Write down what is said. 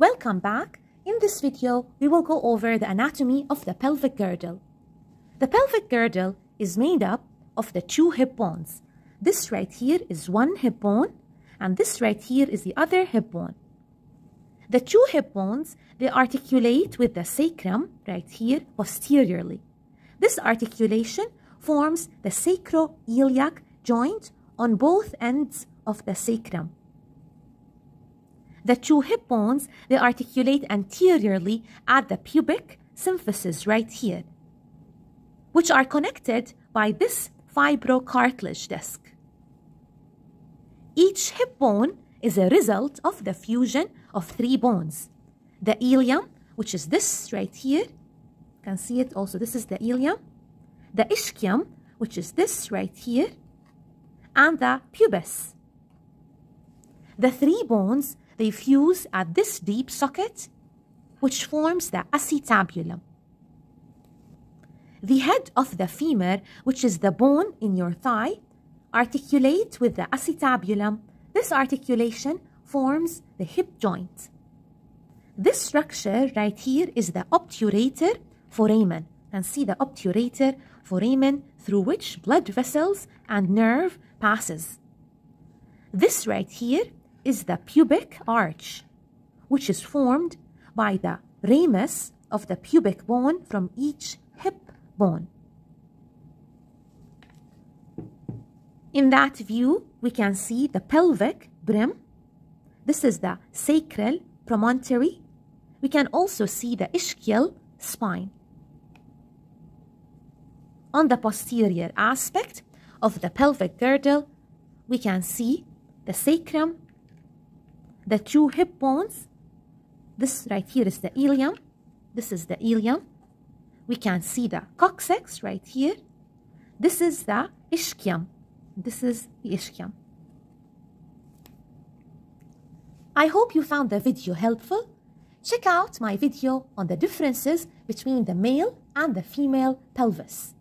Welcome back. In this video, we will go over the anatomy of the pelvic girdle. The pelvic girdle is made up of the two hip bones. This right here is one hip bone, and this right here is the other hip bone. The two hip bones, they articulate with the sacrum right here posteriorly. This articulation forms the sacroiliac joint on both ends of the sacrum. The two hip bones, they articulate anteriorly at the pubic symphysis right here, which are connected by this fibrocartilage disc. Each hip bone is a result of the fusion of three bones. The ilium, which is this right here, you can see it also, this is the ilium. The ischium, which is this right here, and the pubis. The three bones, they fuse at this deep socket, which forms the acetabulum. The head of the femur, which is the bone in your thigh, articulate with the acetabulum. This articulation forms the hip joint. This structure right here is the obturator foramen. And see the obturator foramen through which blood vessels and nerve passes. This right here is the pubic arch, which is formed by the ramus of the pubic bone from each hip bone. In that view, we can see the pelvic brim. This is the sacral promontory. We can also see the ischial spine. On the posterior aspect of the pelvic girdle, we can see the sacrum, the two hip bones. This right here is the ilium. This is the ilium. We can see the coccyx right here. This is the ischium. This is the ischium. I hope you found the video helpful. Check out my video on the differences between the male and the female pelvis.